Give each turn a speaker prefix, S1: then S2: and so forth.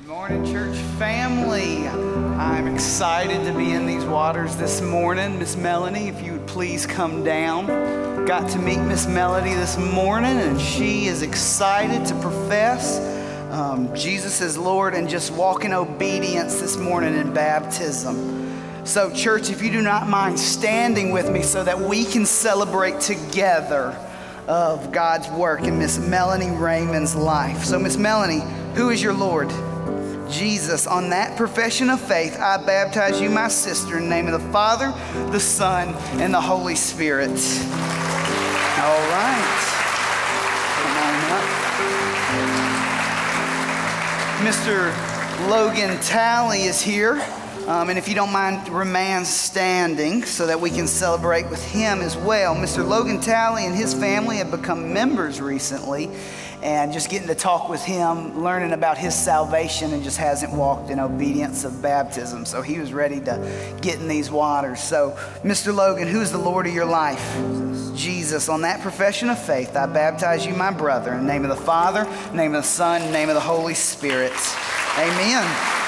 S1: Good morning, church family. I'm excited to be in these waters this morning. Miss Melanie, if you would please come down. Got to meet Miss Melody this morning, and she is excited to profess um, Jesus as Lord and just walk in obedience this morning in baptism. So, church, if you do not mind standing with me so that we can celebrate together of God's work in Miss Melanie Raymond's life. So, Miss Melanie, who is your Lord? Jesus. On that profession of faith, I baptize you, my sister, in the name of the Father, the Son, and the Holy Spirit. All right. Mr. Logan Talley is here. Um, and if you don't mind, remain standing so that we can celebrate with him as well. Mr. Logan Talley and his family have become members recently, and just getting to talk with him, learning about his salvation, and just hasn't walked in obedience of baptism. So he was ready to get in these waters. So, Mr. Logan, who's the Lord of your life? Jesus. On that profession of faith, I baptize you, my brother, in the name of the Father, name of the Son, name of the Holy Spirit. Amen.